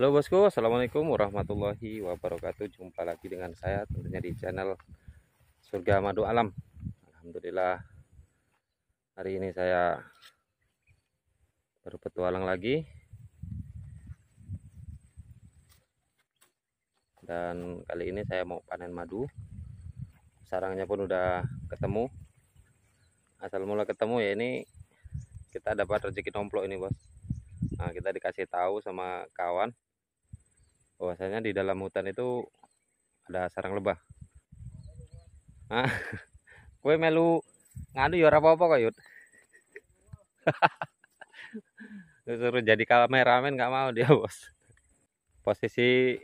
Halo bosku, assalamualaikum warahmatullahi wabarakatuh. Jumpa lagi dengan saya tentunya di channel Surga Madu Alam. Alhamdulillah, hari ini saya baru petualang lagi, dan kali ini saya mau panen madu. Sarangnya pun udah ketemu. Asal mula ketemu ya ini kita dapat rezeki nomplok ini bos. Nah, kita dikasih tahu sama kawan bahwasanya di dalam hutan itu ada sarang lebah. Ah, kue melu ngadu ya apa-apa kok yud. Suruh jadi kameramen nggak mau dia bos. Posisi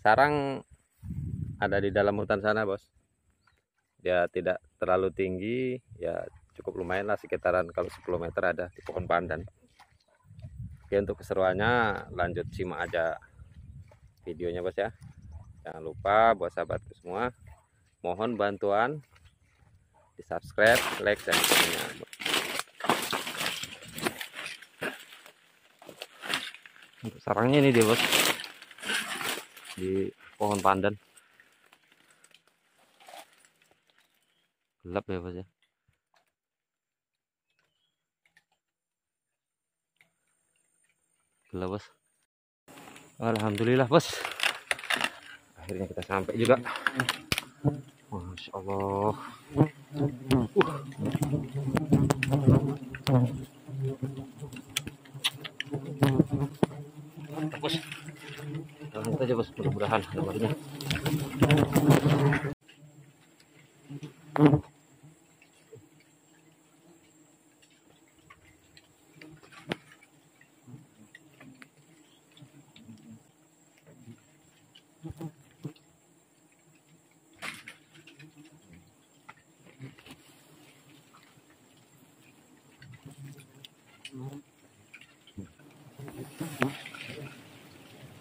sarang ada di dalam hutan sana bos. Dia tidak terlalu tinggi, ya cukup lumayan lah sekitaran kalau 10 meter ada di pohon pandan. Oke untuk keseruannya lanjut simak aja videonya bos ya. Jangan lupa buat sahabatku semua mohon bantuan di subscribe like dan komennya untuk sarangnya ini dia bos. Di pohon pandan. Gelap ya bos ya. Gelap bos Alhamdulillah bos. Akhirnya kita sampai juga. Masya Allah. Uh. bos lanjut aja bos. Mudah-mudahan nomornya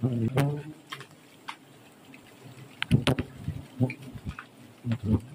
Thank you.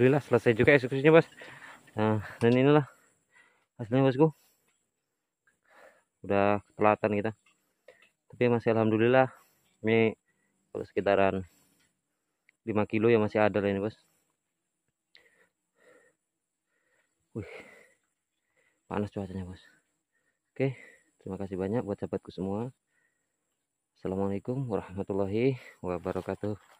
alhamdulillah selesai juga eksekusinya bos. Nah dan inilah hasilnya bosku. Udah telatan kita. Tapi masih alhamdulillah ini kalau sekitaran 5 kilo ya masih ada lah ini bos. Wih panas cuacanya bos. Oke terima kasih banyak buat sahabatku semua. Assalamualaikum warahmatullahi wabarakatuh